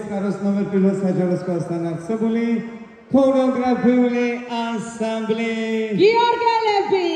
სკაროს ნომერ პირველ საჯარო სკოლასთან არსებული ქორეოგრაფიული ანსამბლი. გიორგელები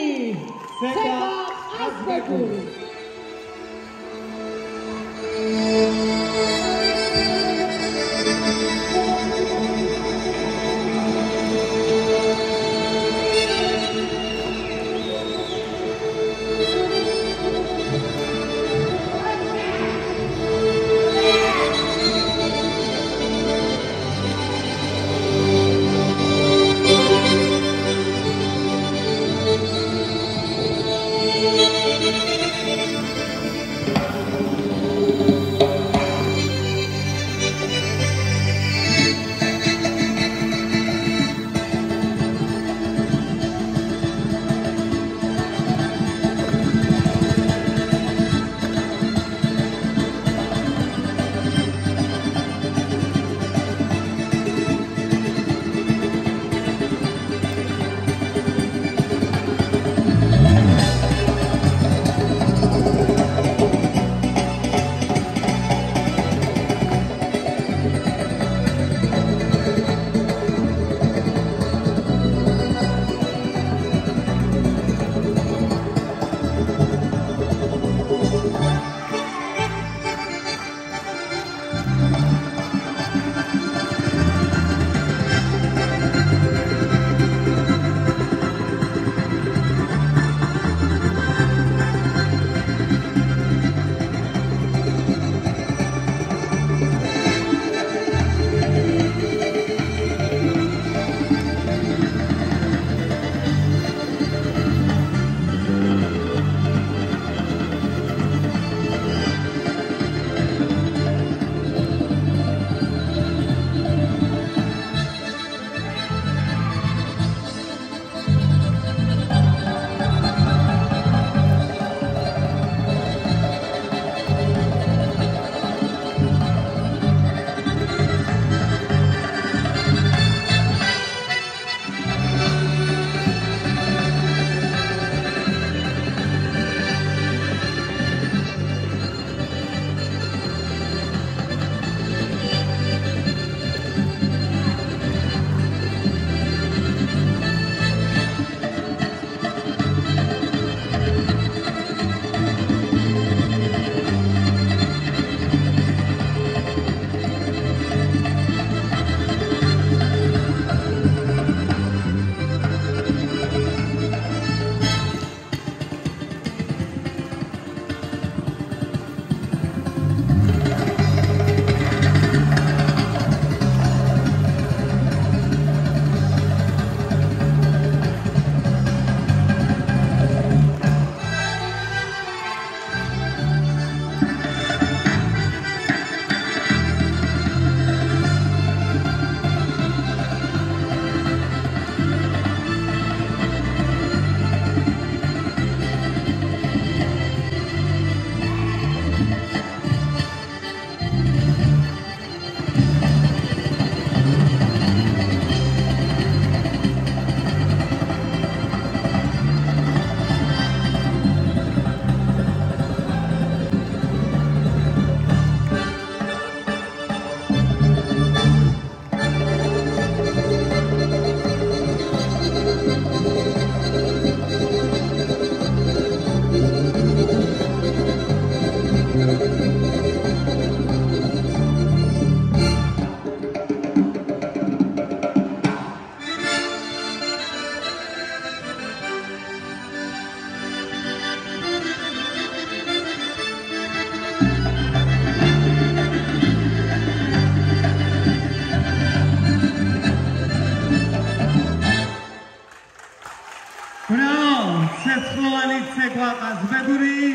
Bravo!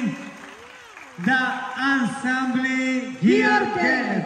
you the Assembly here today.